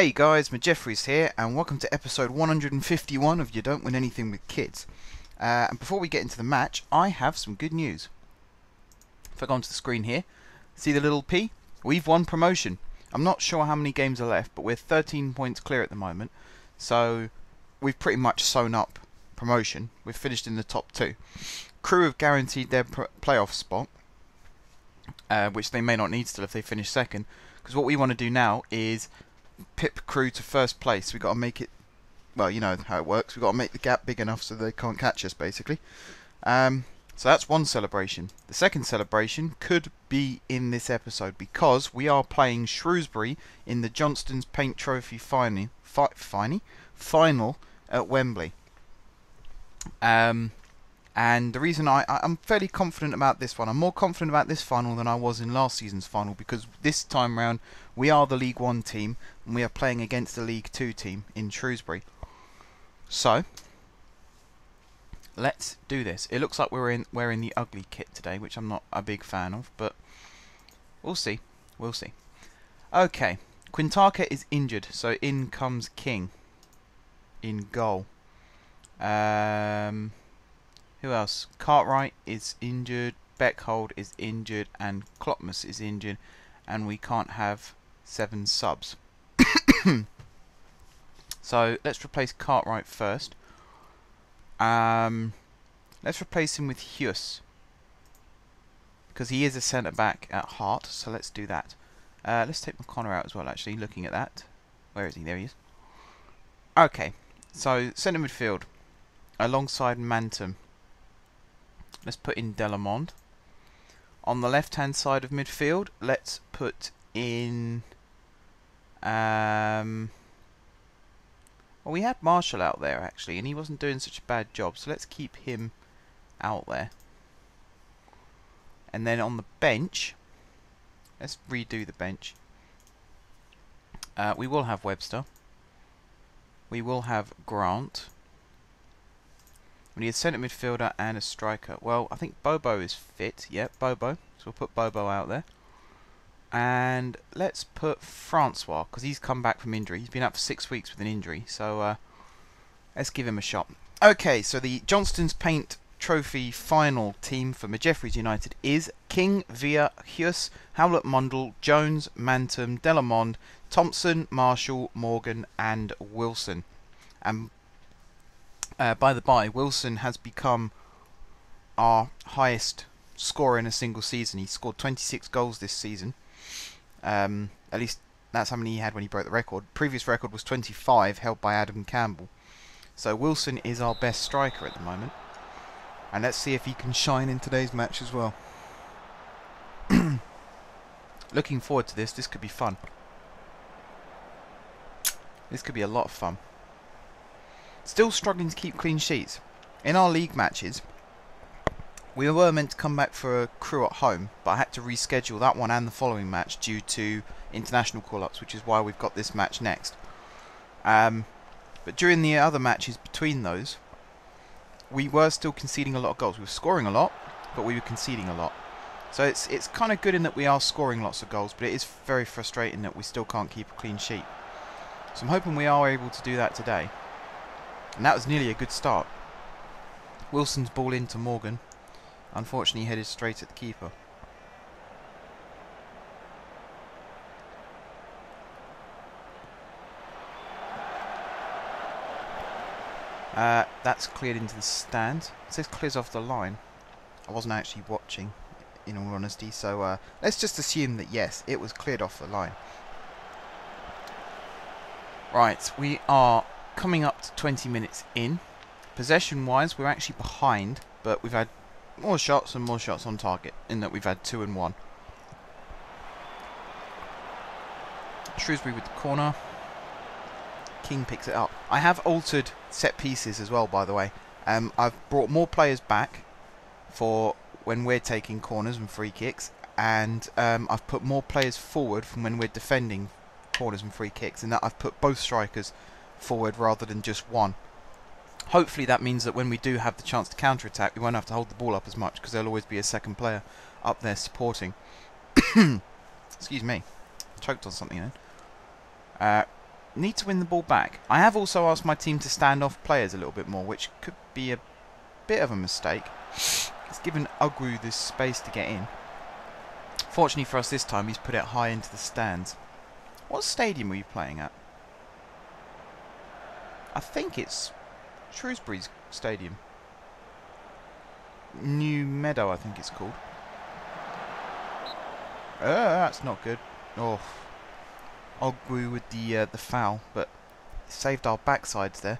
Hey guys, Majeffries here, and welcome to episode 151 of You Don't Win Anything with Kids. Uh, and before we get into the match, I have some good news. If I go onto the screen here, see the little P? We've won promotion. I'm not sure how many games are left, but we're 13 points clear at the moment. So we've pretty much sewn up promotion. We've finished in the top two. Crewe have guaranteed their playoff spot, uh, which they may not need still if they finish second. Because what we want to do now is pip Crewe to first place. We've got to make it, well, you know how it works. We've got to make the gap big enough so they can't catch us, basically. Um, so that's one celebration. The second celebration could be in this episode because we are playing Shrewsbury in the Johnstone's Paint Trophy final, fi final at Wembley. Um, and the reason I, I'm fairly confident about this one, I'm more confident about this final than I was in last season's final because this time round we are the League One team and we are playing against the League Two team in Shrewsbury. So let's do this. It looks like we're in wearing the ugly kit today, which I'm not a big fan of, but we'll see. We'll see. Okay, Quintaka is injured, so in comes King in goal. Um, who else? Cartwright is injured, Beckhold is injured, and Klopmus is injured, and we can't have seven subs. so let's replace Cartwright first. Um, let's replace him with Hughes. Because he is a centre back at heart, so let's do that. Uh, let's take McConnor out as well, actually, looking at that. Where is he? There he is. Okay, so centre midfield alongside Mantum. Let's put in Delamond. On the left-hand side of midfield, let's put in... Um, well, we had Marshall out there, actually, and he wasn't doing such a bad job, so let's keep him out there. And then on the bench, let's redo the bench. Uh, we will have Webster. We will have Grant. We need a centre midfielder and a striker. Well, I think Bobo is fit. Yep, Bobo. So we'll put Bobo out there. And let's put Francois, because he's come back from injury. He's been out for six weeks with an injury. So uh, let's give him a shot. Okay, so the Johnstone's Paint Trophy final team for Majeffries United is King, Via, Hughes, Howlett Mundell, Jones, Mantum, Delamond, Thompson, Marshall, Morgan and Wilson. And uh, by the by, Wilson has become our highest scorer in a single season. He scored 26 goals this season. Um, at least that's how many he had when he broke the record. Previous record was 25, held by Adam Campbell. So Wilson is our best striker at the moment. And let's see if he can shine in today's match as well. Looking forward to this. This could be fun. This could be a lot of fun. Still struggling to keep clean sheets. In our league matches, we were meant to come back for a Crewe at home, but I had to reschedule that one and the following match due to international call-ups, which is why we've got this match next. Um, but during the other matches between those, we were still conceding a lot of goals. We were scoring a lot, but we were conceding a lot. So it's it's kind of good in that we are scoring lots of goals, but it is very frustrating that we still can't keep a clean sheet. So I'm hoping we are able to do that today. And that was nearly a good start. Wilson's ball into Morgan. Unfortunately, headed straight at the keeper. Uh, that's cleared into the stand. It says clears off the line. I wasn't actually watching, in all honesty, so uh, let's just assume that yes, it was cleared off the line. Right, we are coming up to 20 minutes in. Possession-wise, we're actually behind, but we've had more shots and more shots on target, in that we've had two and one. Shrewsbury with the corner. King picks it up. I have altered set pieces as well, by the way. Um, I've brought more players back for when we're taking corners and free kicks, and um, I've put more players forward from when we're defending corners and free kicks, and that I've put both strikers forward rather than just one. Hopefully that means that when we do have the chance to counter-attack, we won't have to hold the ball up as much because there'll always be a second player up there supporting. Excuse me. Choked on something then. Uh, need to win the ball back. I have also asked my team to stand off players a little bit more, which could be a bit of a mistake. It's given Ugru this space to get in. Fortunately for us this time, he's put it high into the stands. What stadium were you playing at? I think it's Shrewsbury's stadium. New Meadow, I think it's called. Uh, that's not good. Oh, Ogwu with the uh, the foul, but saved our backsides there.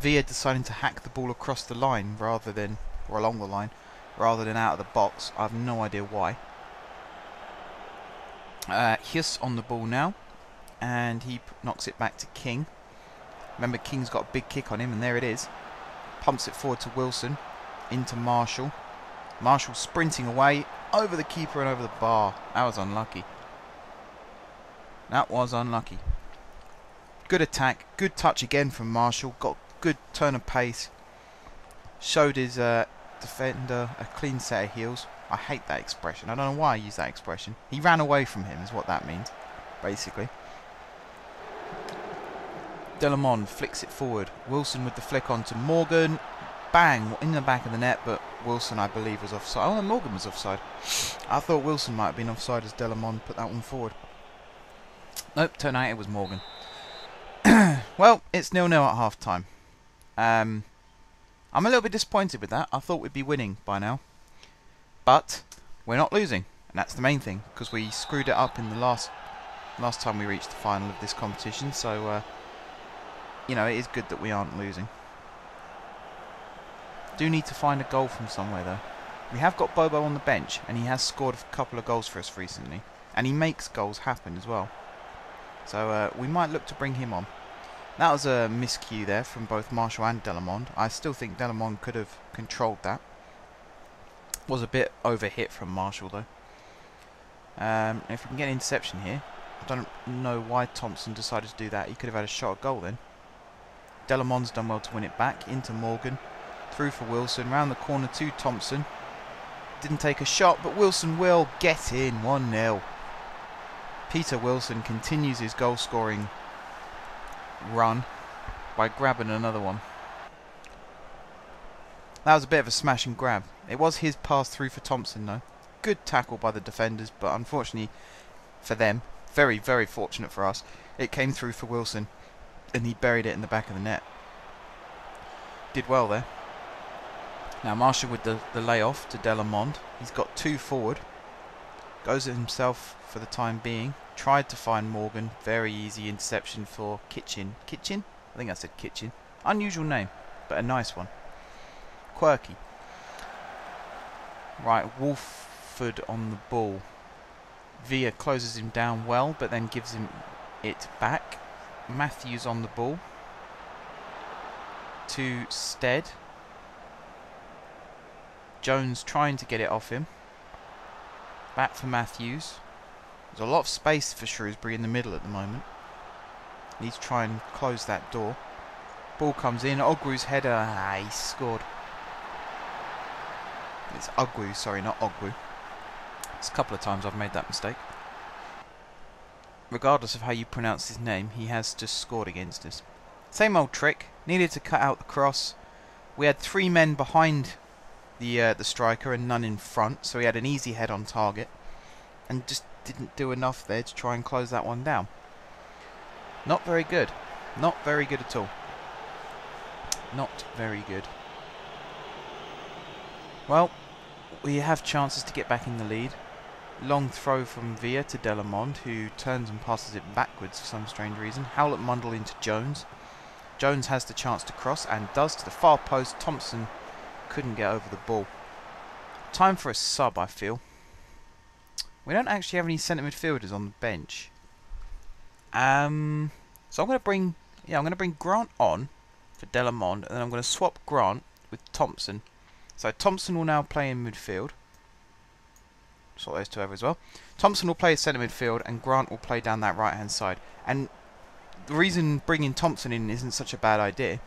Villa deciding to hack the ball across the line rather than, or along the line, rather than out of the box. I have no idea why. Uh, Hiss on the ball now, and he knocks it back to King. Remember, King's got a big kick on him, and there it is. Pumps it forward to Wilson, into Marshall. Marshall sprinting away, over the keeper and over the bar. That was unlucky. That was unlucky. Good attack, good touch again from Marshall. Got good turn of pace. Showed his uh, defender a clean set of heels. I hate that expression. I don't know why I use that expression. He ran away from him is what that means, basically. Delamond flicks it forward. Wilson with the flick on to Morgan. Bang! In the back of the net, but Wilson, I believe, was offside. Oh, Morgan was offside. I thought Wilson might have been offside as Delamond put that one forward. Nope, turned out it was Morgan. well, it's nil-nil at half-time. Um, I'm a little bit disappointed with that. I thought we'd be winning by now. But we're not losing, and that's the main thing, because we screwed it up in the last last time we reached the final of this competition, so... Uh, you know, it is good that we aren't losing. Do need to find a goal from somewhere though. We have got Bobo on the bench and he has scored a couple of goals for us recently. And he makes goals happen as well. So uh, we might look to bring him on. That was a miscue there from both Marshall and Delamond. I still think Delamond could have controlled that. Was a bit overhit from Marshall though. Um, if we can get an interception here, I don't know why Thompson decided to do that. He could have had a shot at goal then. Delamond's done well to win it back into Morgan. Through for Wilson, round the corner to Thompson. Didn't take a shot, but Wilson will get in 1-0. Peter Wilson continues his goal scoring run by grabbing another one. That was a bit of a smash and grab. It was his pass through for Thompson though. Good tackle by the defenders, but unfortunately for them, very, very fortunate for us, it came through for Wilson and he buried it in the back of the net. Did well there. Now Marshall with the, the layoff to Delamond. He's got two forward. Goes himself for the time being. Tried to find Morgan. Very easy interception for Kitchen. Kitchen? I think I said Kitchen. Unusual name, but a nice one. Quirky. Right, Wolford on the ball. Villa closes him down well, but then gives him it back. Matthews on the ball to Stead. Jones trying to get it off him. Back for Matthews. There's a lot of space for Shrewsbury in the middle at the moment. Needs to try and close that door. Ball comes in. Ogru's header. Ah, he scored. It's Ogru, sorry, not Ogwu. It's a couple of times I've made that mistake regardless of how you pronounce his name, he has just scored against us. Same old trick. Needed to cut out the cross. We had three men behind the uh, the striker and none in front, so he had an easy head on target, and just didn't do enough there to try and close that one down. Not very good. Not very good at all. Not very good. Well, we have chances to get back in the lead. Long throw from Villa to Delamond, who turns and passes it backwards for some strange reason. Howlett Mundle into Jones. Jones has the chance to cross and does to the far post. Thompson couldn't get over the ball. Time for a sub, I feel. We don't actually have any centre midfielders on the bench. Um, so I'm going to bring, yeah, I'm going to bring Grant on for Delamond, and then I'm going to swap Grant with Thompson. So Thompson will now play in midfield sort those two over as well. Thompson will play centre midfield and Grant will play down that right hand side. And the reason bringing Thompson in isn't such a bad idea,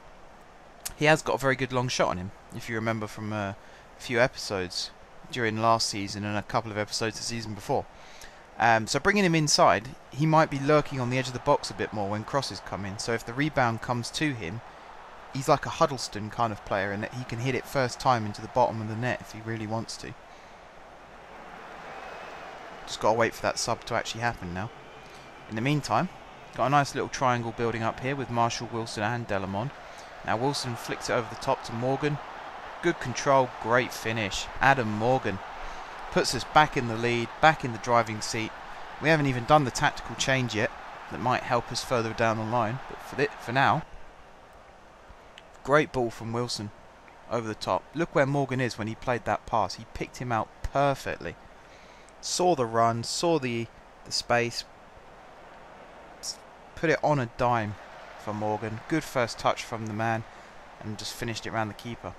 he has got a very good long shot on him. If you remember from a few episodes during last season and a couple of episodes the season before. Um, so bringing him inside, he might be lurking on the edge of the box a bit more when crosses come in. So if the rebound comes to him, he's like a Huddlestone kind of player in that he can hit it first time into the bottom of the net if he really wants to. Just got to wait for that sub to actually happen now. In the meantime, got a nice little triangle building up here with Marshall, Wilson and Delamond. Now Wilson flicks it over the top to Morgan. Good control, great finish. Adam Morgan puts us back in the lead, back in the driving seat. We haven't even done the tactical change yet that might help us further down the line. But for, th for now, great ball from Wilson over the top. Look where Morgan is when he played that pass. He picked him out perfectly. Saw the run, saw the, the space, put it on a dime for Morgan. Good first touch from the man and just finished it round the keeper.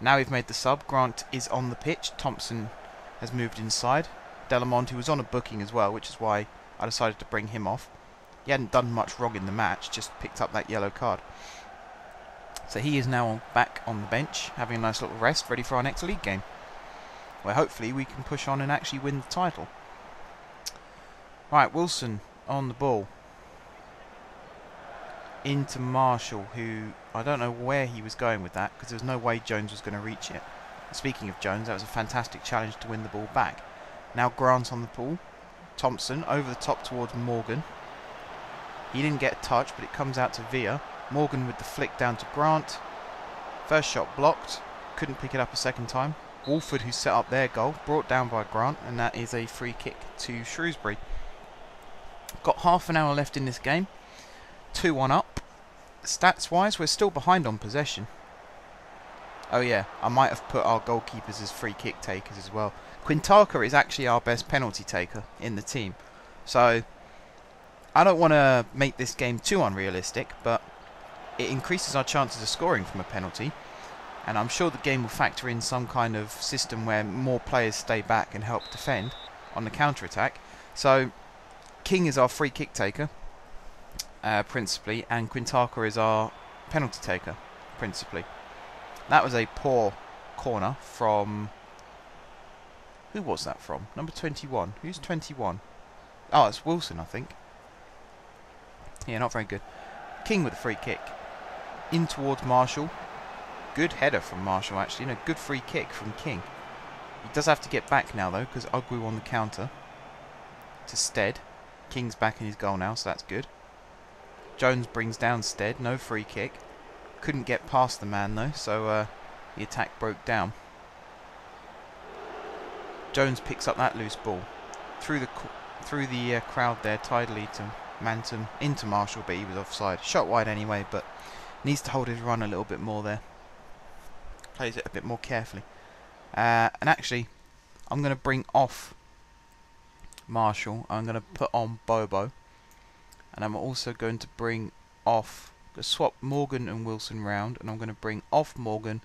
Now we've made the sub. Grant is on the pitch. Thompson has moved inside. Delamont, who was on a booking as well, which is why I decided to bring him off. He hadn't done much wrong in the match, just picked up that yellow card. So he is now back on the bench, having a nice little rest, ready for our next league game. Where hopefully we can push on and actually win the title. Right, Wilson on the ball into Marshall, who I don't know where he was going with that because there was no way Jones was going to reach it. Speaking of Jones, that was a fantastic challenge to win the ball back. Now Grant on the ball. Thompson over the top towards Morgan. He didn't get a touch, but it comes out to Villa. Morgan with the flick down to Grant. First shot blocked. Couldn't pick it up a second time. Wolford, who set up their goal, brought down by Grant, and that is a free kick to Shrewsbury. Got half an hour left in this game. 2 1 up. Stats wise, we're still behind on possession. Oh yeah, I might have put our goalkeepers as free kick takers as well. Quintaka is actually our best penalty taker in the team. So, I don't want to make this game too unrealistic, but it increases our chances of scoring from a penalty. And I'm sure the game will factor in some kind of system where more players stay back and help defend on the counter attack. So, King is our free kick taker, uh, principally, and Quintaka is our penalty taker, principally. That was a poor corner from... Who was that from? Number 21. Who's 21? Oh, it's Wilson, I think. Yeah, not very good. King with a free kick. In towards Marshall. Good header from Marshall, actually. And a good free kick from King. He does have to get back now, though, because Ugwu on the counter. To Stead. King's back in his goal now, so that's good. Jones brings down Stead. No free kick. Couldn't get past the man though, so uh, the attack broke down. Jones picks up that loose ball through the through the uh, crowd there tidily to Manton into Marshall, but he was offside. Shot wide anyway, but needs to hold his run a little bit more there. Plays it a bit more carefully. Uh, and actually, I'm going to bring off Marshall. I'm going to put on Bobo. And I'm also going to bring off swap Morgan and Wilson round, and I'm going to bring off Morgan,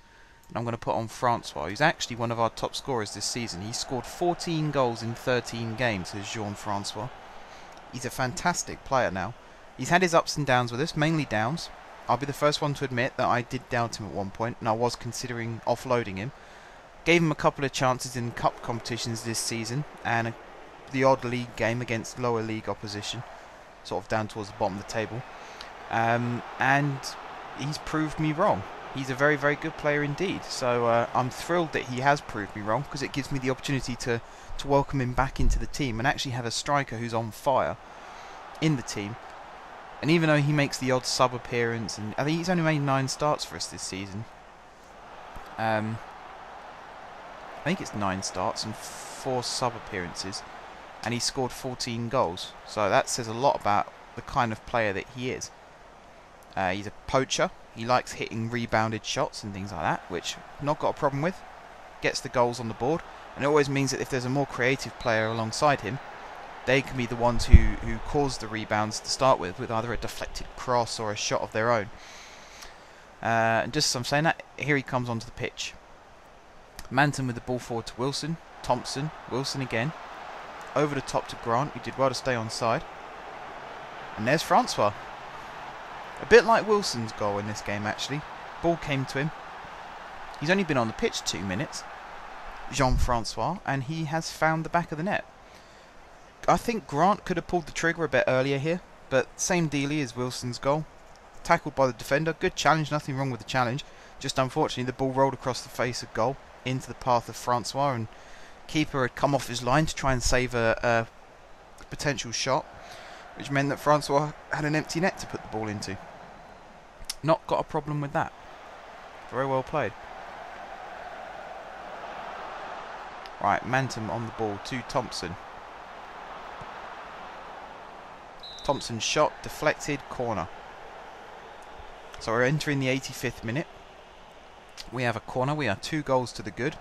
and I'm going to put on Francois, who's actually one of our top scorers this season. He scored 14 goals in 13 games, as Jean Francois. He's a fantastic player now. He's had his ups and downs with us, mainly downs. I'll be the first one to admit that I did doubt him at one point, and I was considering offloading him. Gave him a couple of chances in cup competitions this season, and a, the odd league game against lower league opposition, sort of down towards the bottom of the table. Um, and he's proved me wrong. He's a very, very good player indeed. So uh, I'm thrilled that he has proved me wrong because it gives me the opportunity to, to welcome him back into the team and actually have a striker who's on fire in the team. And even though he makes the odd sub appearance, and I think he's only made nine starts for us this season. Um, I think it's nine starts and four sub appearances, and he scored 14 goals. So that says a lot about the kind of player that he is. Uh, he's a poacher. He likes hitting rebounded shots and things like that, which not got a problem with. Gets the goals on the board, and it always means that if there's a more creative player alongside him, they can be the ones who, who cause the rebounds to start with, with either a deflected cross or a shot of their own. Uh, and just as I'm saying that, here he comes onto the pitch. Manton with the ball forward to Wilson. Thompson. Wilson again. Over the top to Grant, who did well to stay on side. And there's Francois. A bit like Wilson's goal in this game, actually. Ball came to him. He's only been on the pitch two minutes, Jean-Francois, and he has found the back of the net. I think Grant could have pulled the trigger a bit earlier here, but same dealie as Wilson's goal. Tackled by the defender, good challenge, nothing wrong with the challenge. Just unfortunately the ball rolled across the face of goal into the path of Francois and keeper had come off his line to try and save a, a potential shot, which meant that Francois had an empty net to put the ball into. Not got a problem with that. Very well played. Right, Mantum on the ball to Thompson. Thompson's shot deflected, corner. So we're entering the 85th minute. We have a corner. We are two goals to the good.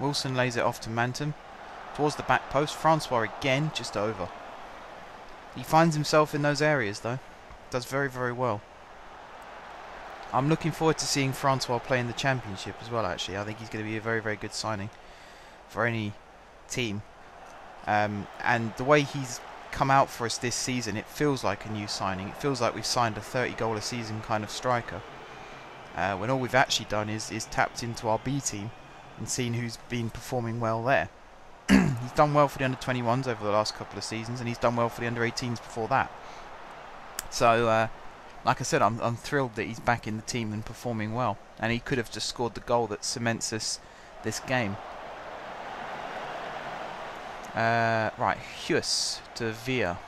Wilson lays it off to Mantum. Towards the back post. Francois again, just over. He finds himself in those areas though. Does very, very well. I'm looking forward to seeing Francois play in the Championship as well, actually. I think he's going to be a very, very good signing for any team. Um, and the way he's come out for us this season, it feels like a new signing. It feels like we've signed a 30 goal a season kind of striker. Uh, when all we've actually done is, is tapped into our B team and seen who's been performing well there. he's done well for the under 21s over the last couple of seasons, and he's done well for the under 18s before that. So, uh, like I said, I'm, I'm thrilled that he's back in the team and performing well. And he could have just scored the goal that cements us this game. Uh, right, Hughes to Via.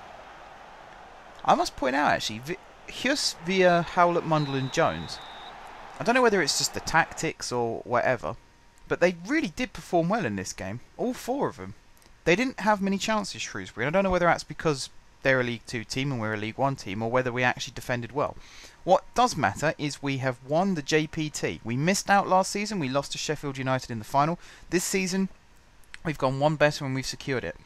I must point out, actually, Hughes, Via, Howlett, Mundle and Jones. I don't know whether it's just the tactics or whatever, but they really did perform well in this game. All four of them. They didn't have many chances, Shrewsbury. and I don't know whether that's because they're a League 2 team and we're a League 1 team, or whether we actually defended well. What does matter is we have won the JPT. We missed out last season. We lost to Sheffield United in the final. This season, we've gone one better and we've secured it.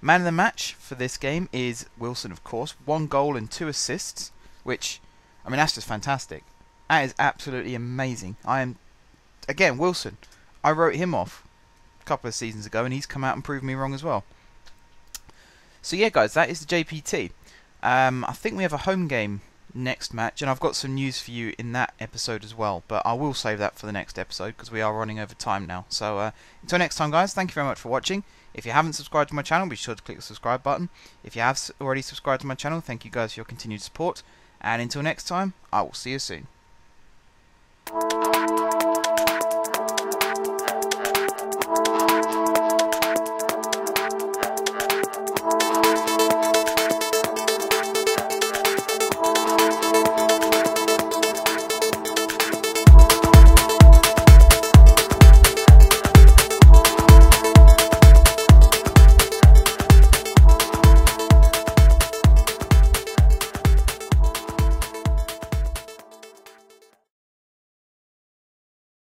Man of the match for this game is Wilson, of course. One goal and two assists, which, I mean, that's just fantastic. That is absolutely amazing. I am, again, Wilson. I wrote him off a couple of seasons ago, and he's come out and proved me wrong as well. So yeah, guys, that is the JPT. Um, I think we have a home game next match, and I've got some news for you in that episode as well. But I will save that for the next episode because we are running over time now. So uh, until next time, guys, thank you very much for watching. If you haven't subscribed to my channel, be sure to click the subscribe button. If you have already subscribed to my channel, thank you guys for your continued support. And until next time, I will see you soon.